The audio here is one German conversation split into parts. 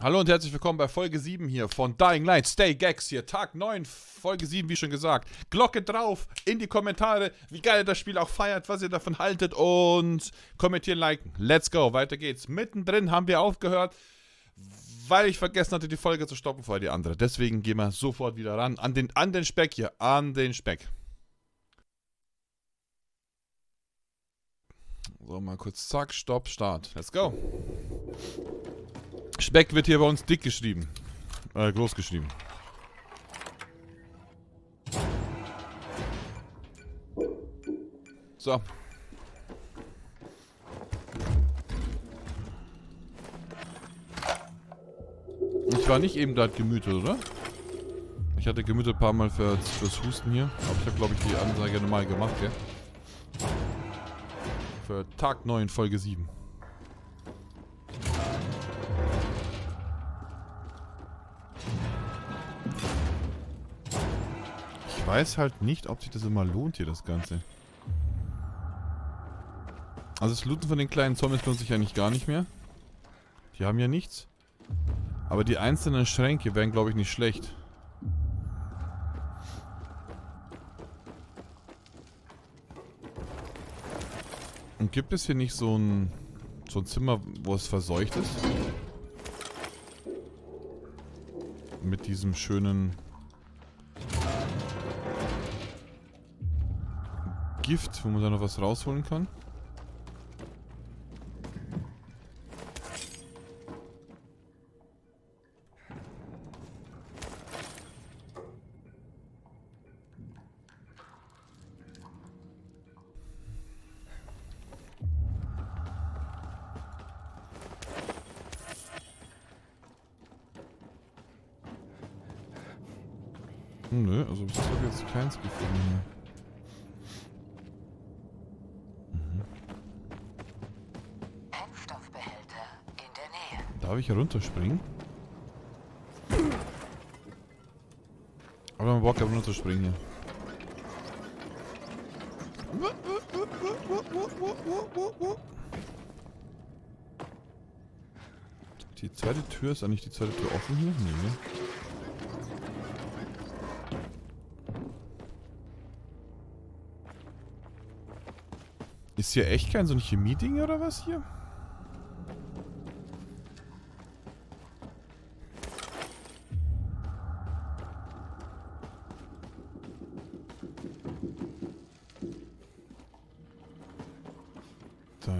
Hallo und herzlich willkommen bei Folge 7 hier von Dying Light. Stay Gags hier. Tag 9, Folge 7, wie schon gesagt. Glocke drauf, in die Kommentare, wie geil ihr das Spiel auch feiert, was ihr davon haltet und kommentieren, liken. Let's go, weiter geht's. Mittendrin haben wir aufgehört, weil ich vergessen hatte, die Folge zu stoppen vor die andere. Deswegen gehen wir sofort wieder ran an den, an den Speck hier, an den Speck. So, mal kurz zack, stopp, start. Let's go. Speck wird hier bei uns dick geschrieben. Äh, groß geschrieben. So. Ich war nicht eben da gemütet, oder? Ich hatte gemütet ein paar Mal für, fürs Husten hier. Aber ich habe, glaube ich, die Ansage normal gemacht, gell? Für Tag 9, Folge 7. weiß halt nicht, ob sich das immer lohnt hier, das Ganze. Also das Looten von den kleinen Zombies lohnt sich eigentlich gar nicht mehr. Die haben ja nichts. Aber die einzelnen Schränke wären, glaube ich, nicht schlecht. Und gibt es hier nicht so ein, so ein Zimmer, wo es verseucht ist? Mit diesem schönen Gift, wo man da noch was rausholen kann. Nö, also habe jetzt keins gefunden Darf ich hier runterspringen? Aber man Bock, aber runterspringen hier. Die zweite Tür ist eigentlich die zweite Tür offen hier? Nee, ne? Ist hier echt kein so ein Chemie-Ding oder was hier?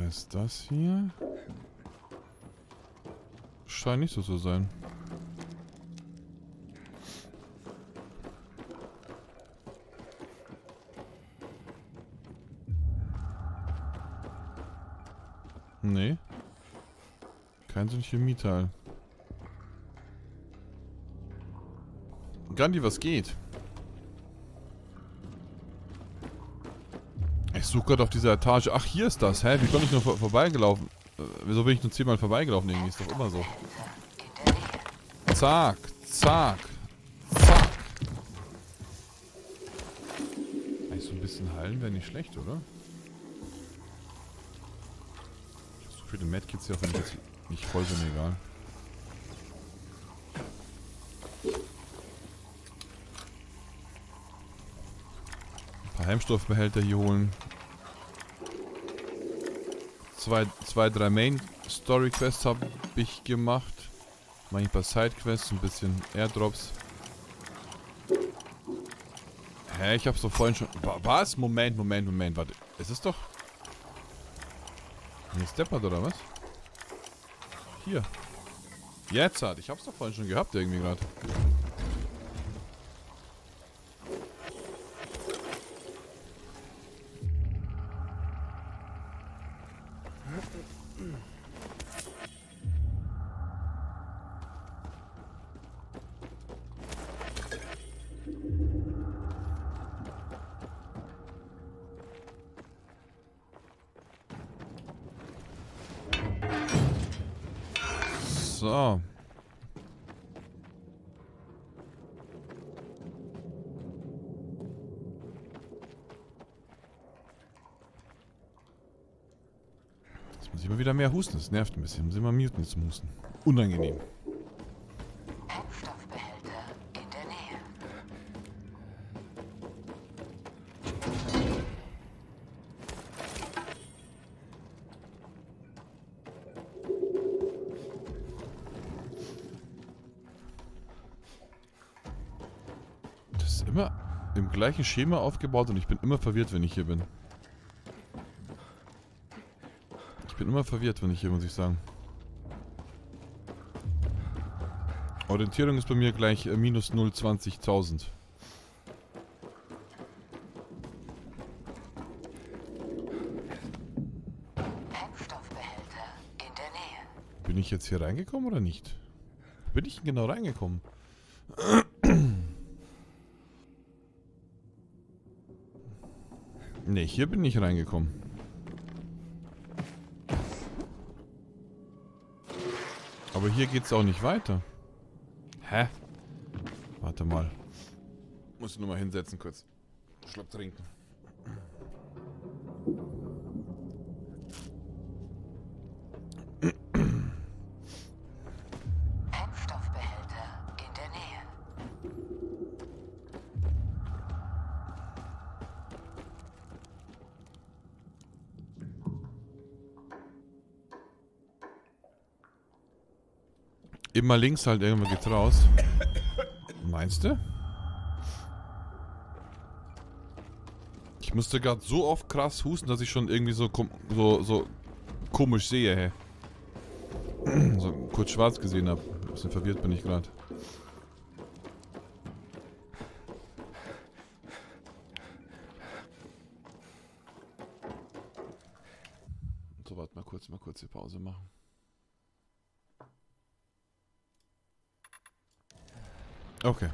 Ist das hier. Scheint nicht so zu sein. Nee. Kein so ein Chemieteil. Gandhi, was geht? Suche gerade auf dieser Etage. Ach, hier ist das. Hä? Wie bin ich nur vor vorbeigelaufen? Äh, wieso bin ich nur zehnmal vorbeigelaufen irgendwie? Ist doch immer so. Zack, zack, zack. Eigentlich so ein bisschen heilen wäre nicht schlecht, oder? So viele Medkits hier, auch wenn ich jetzt nicht voll bin, egal. Ein paar Heimstoffbehälter hier holen zwei, zwei drei Main-Story-Quests habe ich gemacht. Mache ich ein Side-Quests, ein bisschen Airdrops. Hä, ich hab's doch vorhin schon... Was? Moment, Moment, Moment, warte. Es ist doch... Hier steppert oder was? Hier. Jetzt hat. Ich hab's doch vorhin schon gehabt irgendwie gerade. So. Jetzt muss ich mal wieder mehr husten. Das nervt ein bisschen. Muss mal muten zum Husten. Unangenehm. Gleichen Schema aufgebaut und ich bin immer verwirrt, wenn ich hier bin. Ich bin immer verwirrt, wenn ich hier, muss ich sagen. Orientierung ist bei mir gleich äh, minus 020.000. Brennstoffbehälter in der Nähe. Bin ich jetzt hier reingekommen oder nicht? Bin ich genau reingekommen? Ne, hier bin ich reingekommen. Aber hier geht's auch nicht weiter. Hä? Warte mal. Muss ich nur mal hinsetzen kurz. Schluck trinken. Immer links halt, irgendwann geht's raus. Meinst du? Ich musste gerade so oft krass husten, dass ich schon irgendwie so, so, so komisch sehe, hä. So kurz schwarz gesehen habe. Ein bisschen verwirrt bin ich gerade. So, warte mal kurz, mal kurz die Pause machen. Okay.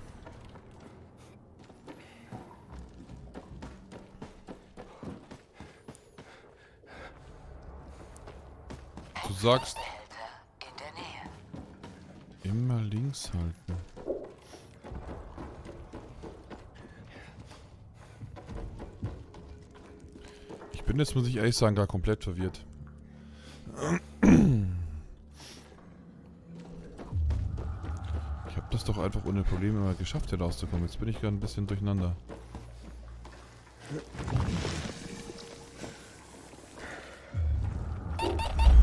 Du sagst immer links halten. Ich bin jetzt, muss ich ehrlich sagen, gar komplett verwirrt. Das doch einfach ohne Probleme mal geschafft, hier rauszukommen. Jetzt bin ich gerade ein bisschen durcheinander.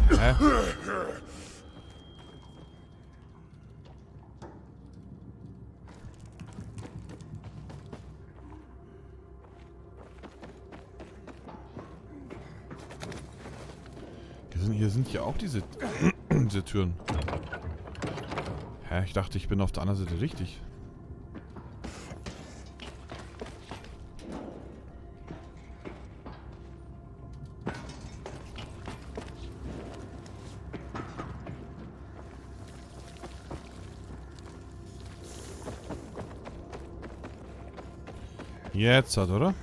Hä? Hier sind, ja auch diese, diese Türen. Hä? Ich dachte, ich bin auf der anderen Seite richtig. Jetzt hat, oder?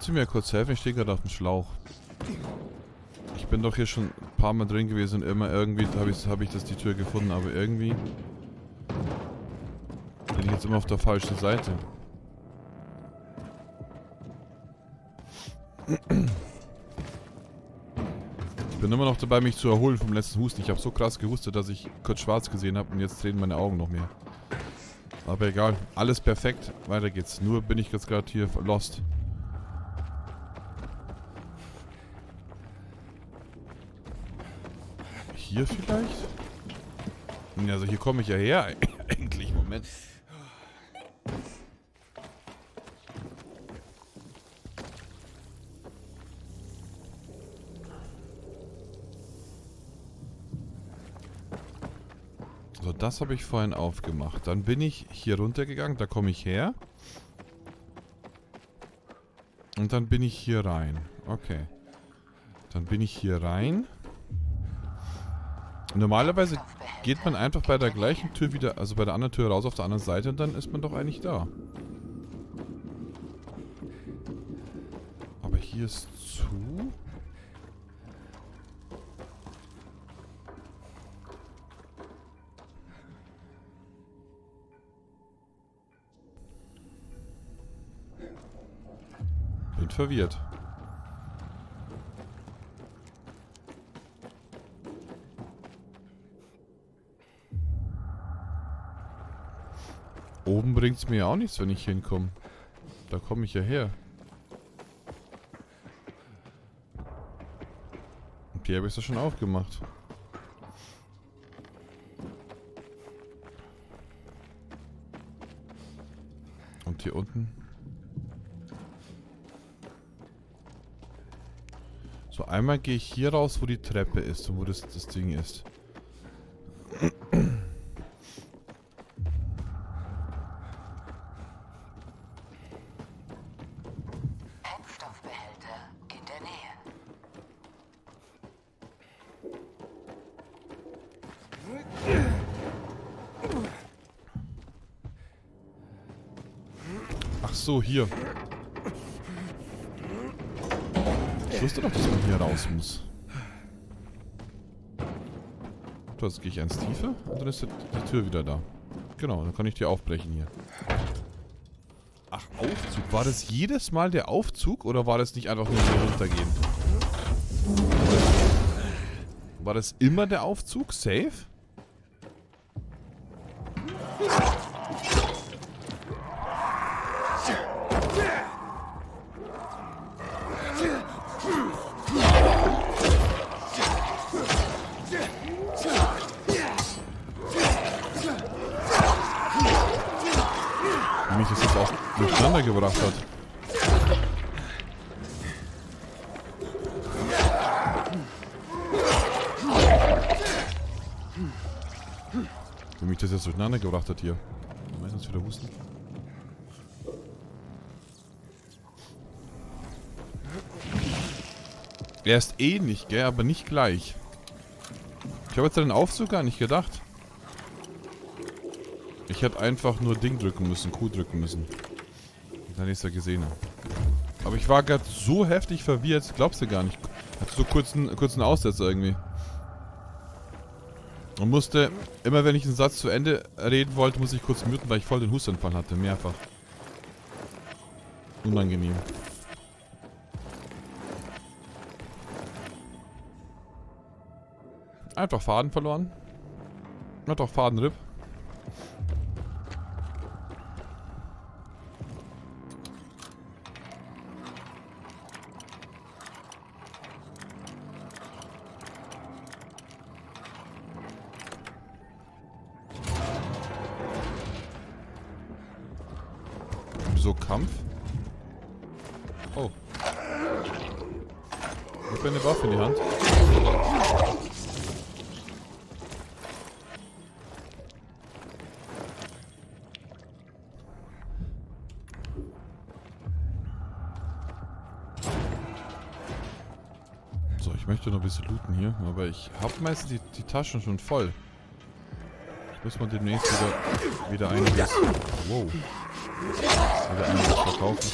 Kannst du mir kurz helfen? Ich stehe gerade auf dem Schlauch. Ich bin doch hier schon ein paar Mal drin gewesen und immer irgendwie habe ich, hab ich das die Tür gefunden, aber irgendwie bin ich jetzt immer auf der falschen Seite. Ich bin immer noch dabei, mich zu erholen vom letzten Husten. Ich habe so krass gehustet, dass ich kurz schwarz gesehen habe und jetzt drehen meine Augen noch mehr. Aber egal, alles perfekt. Weiter geht's. Nur bin ich jetzt gerade hier lost. Hier vielleicht? Also hier komme ich ja her eigentlich. Moment. So, das habe ich vorhin aufgemacht. Dann bin ich hier runtergegangen, da komme ich her. Und dann bin ich hier rein. Okay. Dann bin ich hier rein. Normalerweise geht man einfach bei der gleichen Tür wieder, also bei der anderen Tür raus auf der anderen Seite und dann ist man doch eigentlich da. Aber hier ist zu. bin verwirrt. Bringt es mir ja auch nichts, wenn ich hinkomme. Da komme ich ja her. Und die habe ich ja schon aufgemacht. Und hier unten? So, einmal gehe ich hier raus, wo die Treppe ist und wo das, das Ding ist. So, hier. Ich wusste doch, dass man hier raus muss. So, Jetzt gehe ich eins tiefer und dann ist die, Tür wieder da. Genau, dann kann ich die aufbrechen hier. Ach, Aufzug. War das jedes Mal der Aufzug oder war das nicht einfach nur hier runtergehen? War das immer der Aufzug? Safe? Mich das jetzt durcheinander gebracht hat hier. Meistens wieder Husten. Er ist ähnlich, gell, aber nicht gleich. Ich habe jetzt an den Aufzug gar nicht gedacht. Ich hätte einfach nur Ding drücken müssen, Q drücken müssen. Dann hätte ich es ja gesehen. Aber ich war gerade so heftig verwirrt, glaubst du gar nicht. Hatte so kurzen, kurzen Aussetzer irgendwie. Und musste, immer wenn ich einen Satz zu Ende reden wollte, musste ich kurz muten, weil ich voll den Hustanfall hatte. Mehrfach. Unangenehm. Einfach Faden verloren. Hat auch Fadenripp. Kampf? Oh. Ich habe eine Waffe in die Hand. So, ich möchte noch ein bisschen looten hier, aber ich habe meistens die, die Taschen schon voll. Ich muss mal demnächst wieder, wieder einiges... Wow. Wieder einiges verkaufen.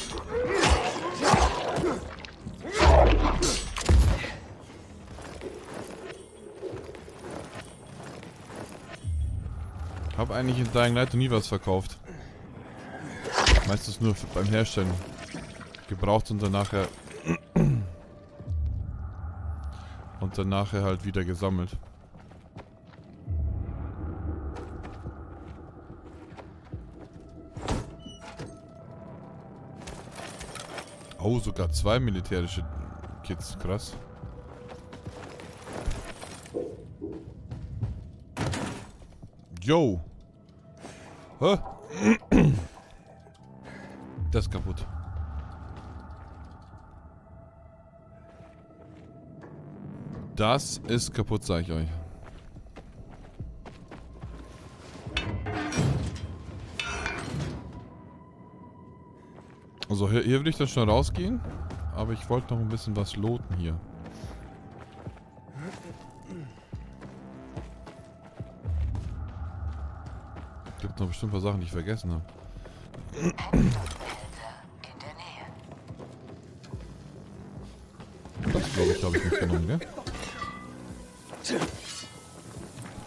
Hab eigentlich in Dying Light nie was verkauft. Meistens nur beim Herstellen. Gebraucht und dann nachher... und dann nachher halt wieder gesammelt. Oh, sogar zwei militärische Kits. Krass. Yo. Hä? Das ist kaputt. Das ist kaputt, sag ich euch. Also hier, hier würde ich dann schon rausgehen. Aber ich wollte noch ein bisschen was loten hier. Gibt noch bestimmt ein paar Sachen, die ich vergessen habe. Das glaube ich, habe ich mitgenommen, gell?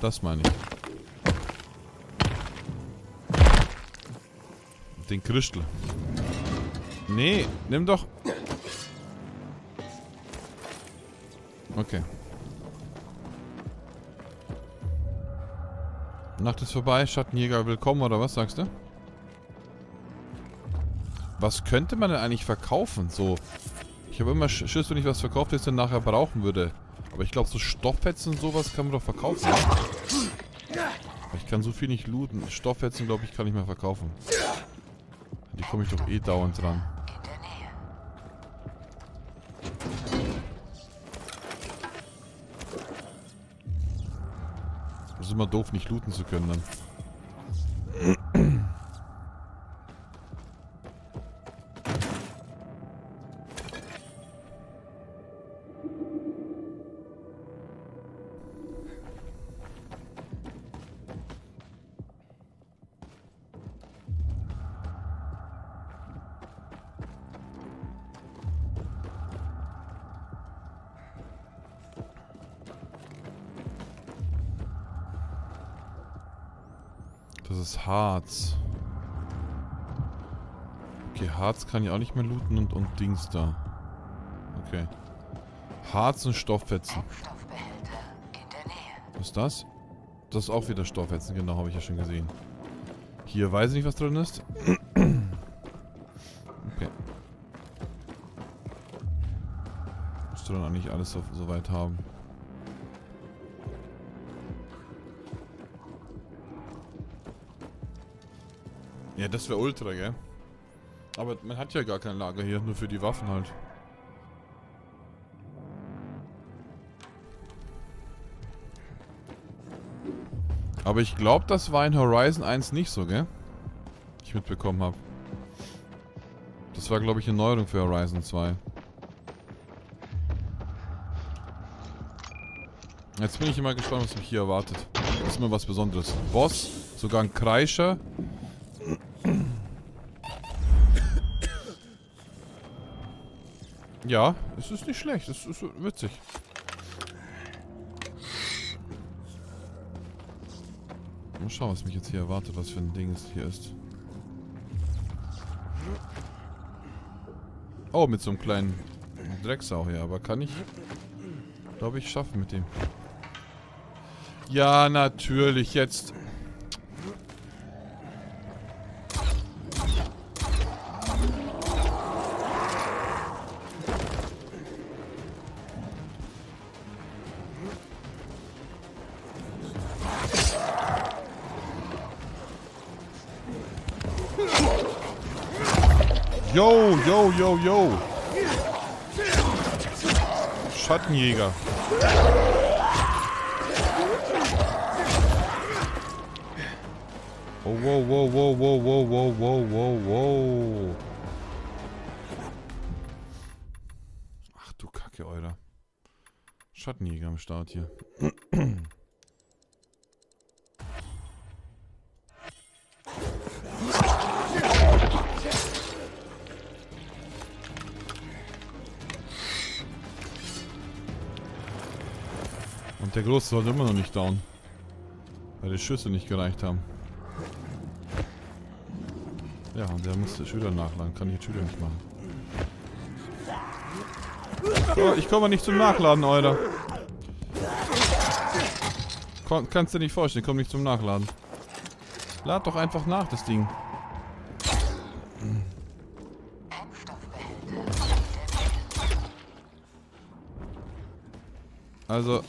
Das meine ich. Den Christel. Nee, nimm doch. Okay. Nacht ist vorbei, Schattenjäger willkommen, oder was sagst du? Was könnte man denn eigentlich verkaufen? So, ich habe immer Schiss, wenn ich was verkauft jetzt dann nachher brauchen würde. Aber ich glaube, so Stofffetzen und sowas kann man doch verkaufen. Ne? Ich kann so viel nicht looten. Stofffetzen, glaube ich, kann ich mal verkaufen. Die komme ich doch eh dauernd dran. Immer doof, nicht looten zu können dann. Harz kann ich auch nicht mehr looten und, und Dings da. Okay. Harz und Stofffetzen. Was ist das? Das ist auch wieder Stoffwetzen, genau, habe ich ja schon gesehen. Hier weiß ich nicht, was drin ist. Okay. Müsste dann eigentlich alles so, so weit haben. Ja, das wäre Ultra, gell? Aber man hat ja gar kein Lager hier, nur für die Waffen halt. Aber ich glaube, das war in Horizon 1 nicht so, gell? Ich mitbekommen habe. Das war, glaube ich, eine Neuerung für Horizon 2. Jetzt bin ich immer gespannt, was mich hier erwartet. Das ist immer was Besonderes. Boss, sogar ein Kreischer. Ja, es ist nicht schlecht. Es ist witzig. Mal schauen, was mich jetzt hier erwartet, was für ein Ding es hier ist. Oh, mit so einem kleinen Drecksau hier, aber kann ich, glaube ich, schaffen mit dem. Ja, natürlich, jetzt. Yo. Schattenjäger. Oh, wow, wow, wow, wow, wow, wow, wow, wow, wow. Ach du Kacke, Euler. Schattenjäger am Start hier. der Große sollte immer noch nicht down. Weil die Schüsse nicht gereicht haben. Ja, und der musste Schüler nachladen. Kann ich jetzt Schüler nicht machen. So, ich komme nicht zum Nachladen, Euler. Kon kannst du dir nicht vorstellen, komm nicht zum Nachladen. Lad doch einfach nach, das Ding. Also.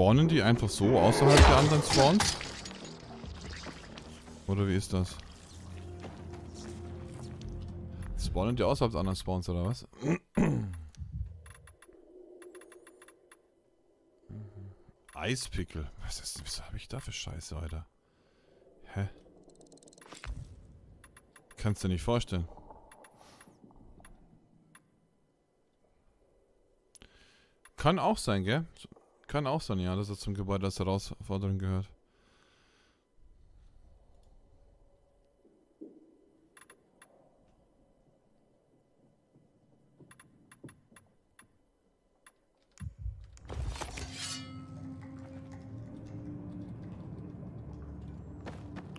Spawnen die einfach so außerhalb der anderen Spawns? Oder wie ist das? Spawnen die außerhalb der anderen Spawns oder was? Eispickel. Was ist Was habe ich da für Scheiße, Alter? Hä? Kannst du dir nicht vorstellen. Kann auch sein, gell? Kann auch sein, ja, dass er zum Gebäude als Herausforderung gehört.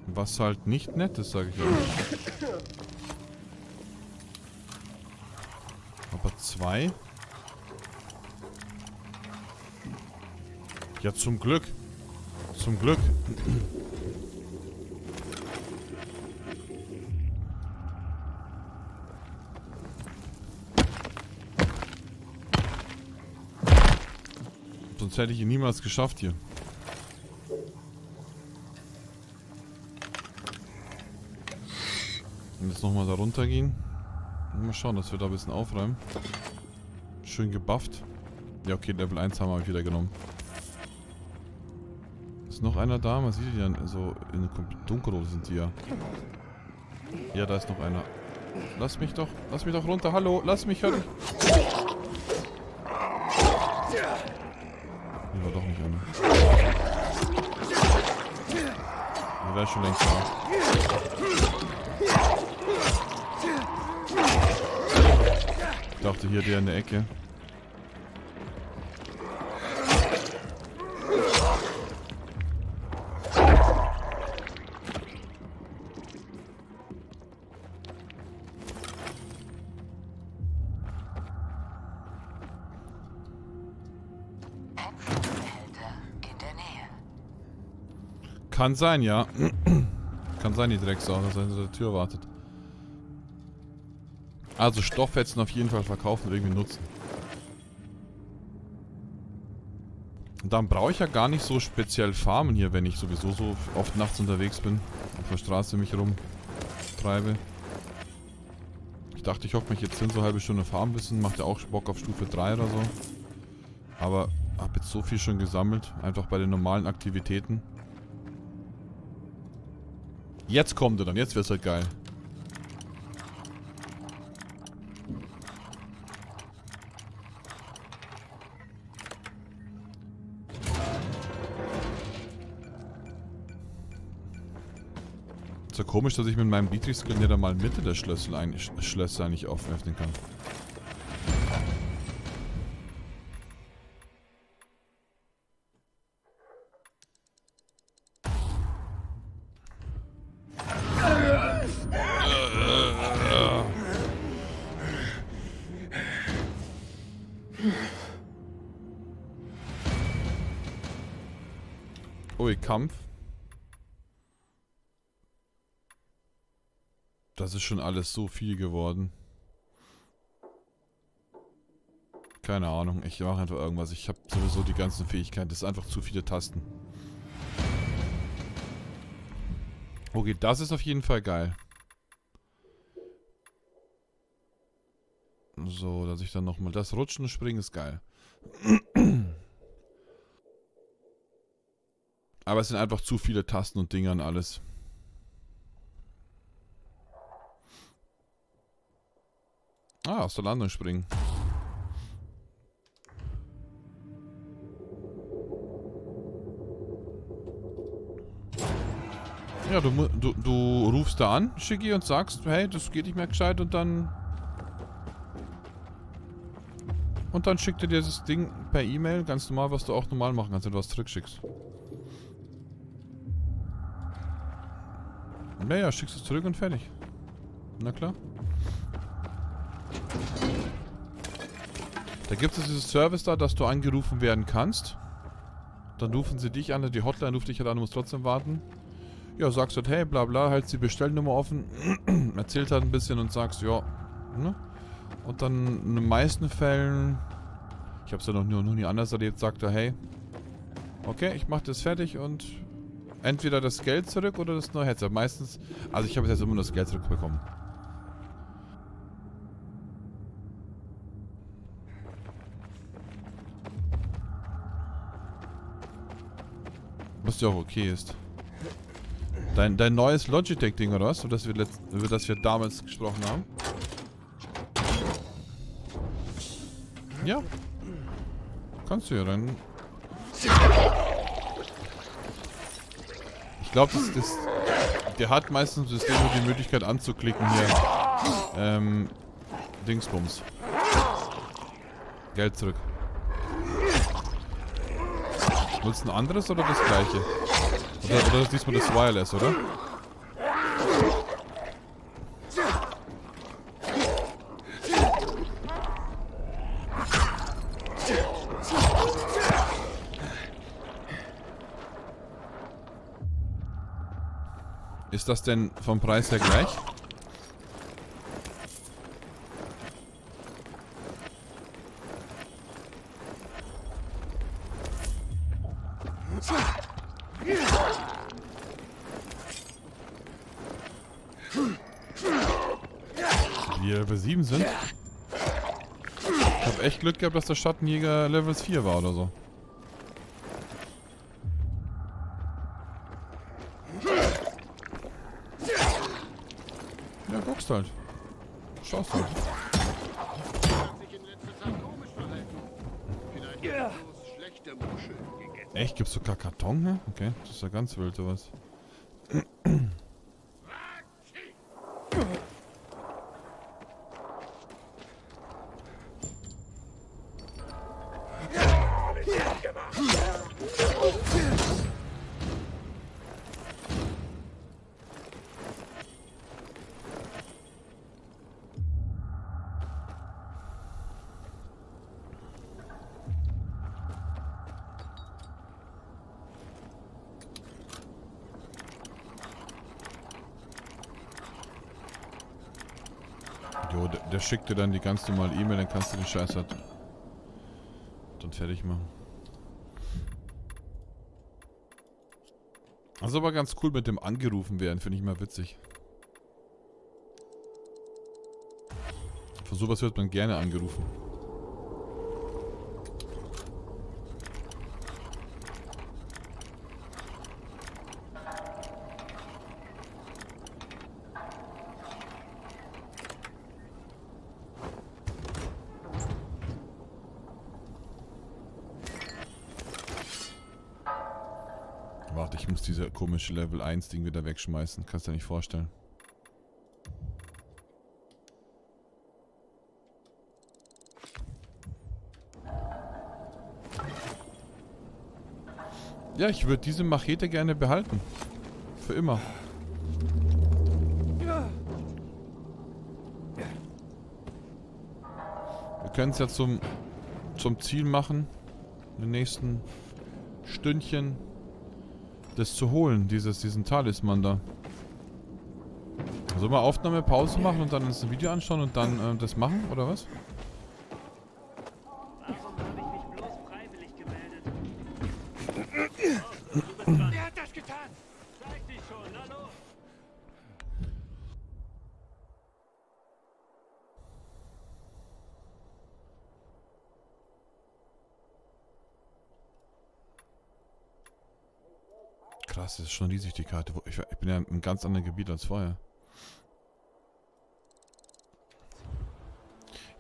Was halt nicht nett ist, sage ich euch. Aber zwei? Ja, zum Glück. Zum Glück. Sonst hätte ich ihn niemals geschafft hier. Und jetzt nochmal da runter gehen. Mal schauen, dass wir da ein bisschen aufräumen. Schön gebufft. Ja, okay, Level 1 haben wir wieder genommen. Ist noch einer da? Man sieht die dann so in dunkelrot sind die ja. Ja, da ist noch einer. Lass mich doch, lass mich doch runter. Hallo, lass mich, hör dich. Hier war doch nicht einer. Der wäre schon längst da. Ich dachte hier der in der Ecke. Kann sein, ja. Kann sein, die Drecksau, dass er hinter der Tür wartet. Also Stofffetzen auf jeden Fall verkaufen und irgendwie nutzen. Und dann brauche ich ja gar nicht so speziell farmen hier, wenn ich sowieso so oft nachts unterwegs bin. Auf der Straße mich rumtreibe. Ich dachte, ich hocke mich jetzt hin, so halbe Stunde farmen bisschen. Macht ja auch Bock auf Stufe 3 oder so. Aber habe jetzt so viel schon gesammelt. Einfach bei den normalen Aktivitäten. Jetzt kommt er dann, jetzt wird's halt geil. Ist ja komisch, dass ich mit meinem Dietrich-Skill nicht einmal Mitte der Schlüssel eigentlich, Schlösser eigentlich öffnen kann. Kampf. Das ist schon alles so viel geworden. Keine Ahnung, ich mache einfach irgendwas. Ich habe sowieso die ganzen Fähigkeiten. Das ist einfach zu viele Tasten. Okay, das ist auf jeden Fall geil. So, dass ich dann nochmal das Rutschen Springen ist geil. Aber es sind einfach zu viele Tasten und Dinger und alles. Ah, aus der Landung springen. Ja, du, du, du rufst da an, Shiggy, und sagst, hey, das geht nicht mehr gescheit und dann... Und dann schickt er dir das Ding per E-Mail, ganz normal, was du auch normal machen kannst, wenn du was zurückschickst. Naja, schickst es zurück und fertig. Na klar. Da gibt es dieses Service da, dass du angerufen werden kannst. Dann rufen sie dich an, die Hotline ruft dich halt an, du musst trotzdem warten. Ja, sagst halt, hey, bla bla, hältst die Bestellnummer offen, erzählt halt ein bisschen und sagst, ja, ne? Und dann in den meisten Fällen, ich hab's ja noch, noch nie anders erlebt, sagt er, hey, okay, ich mach das fertig und entweder das Geld zurück oder das neue Headset. Meistens, also ich habe jetzt immer nur das Geld zurückbekommen. Was ja auch okay ist. Dein, dein neues Logitech-Ding, oder was? Über das, wir über das wir damals gesprochen haben? Ja. Kannst du ja rennen. Ich glaube, das, das, der hat meistens im System die Möglichkeit anzuklicken hier. Ähm, Dingsbums. Geld zurück. Du ein anderes oder das gleiche? Oder, oder diesmal das Wireless, oder? Ist das denn vom Preis her gleich? Die Level 7 sind? Ich habe echt Glück gehabt, dass der Schattenjäger Level 4 war oder so. Okay, das ist ja ganz wild sowas. Der, der schickt dir dann die ganz normale E-Mail, dann kannst du den Scheiß halt dann fertig machen. Ist aber ganz cool mit dem angerufen werden, finde ich mal witzig. Für sowas wird man gerne angerufen. Warte, ich muss diese komische Level 1 Ding wieder wegschmeißen. Kannst du dir nicht vorstellen. Ja, ich würde diese Machete gerne behalten. Für immer. Wir können es ja zum, zum Ziel machen. In den nächsten Stündchen das zu holen, dieses, diesen Talisman da. Sollen wir Aufnahme, Pause machen und dann das Video anschauen und dann äh, das machen, oder was? Krass, das ist schon riesig, die Karte. Ich, ich bin ja einem ganz anderen Gebiet als vorher.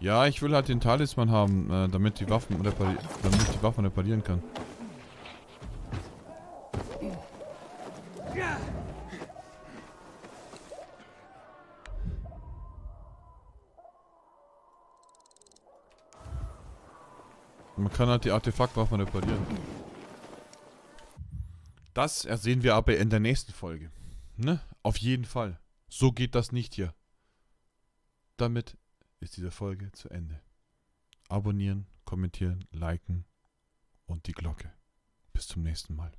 Ja, ich will halt den Talisman haben, äh, damit die Waffen damit ich die Waffen reparieren kann. Man kann halt die Artefaktwaffen reparieren. Das ersehen wir aber in der nächsten Folge. Ne? Auf jeden Fall. So geht das nicht hier. Damit ist diese Folge zu Ende. Abonnieren, kommentieren, liken und die Glocke. Bis zum nächsten Mal.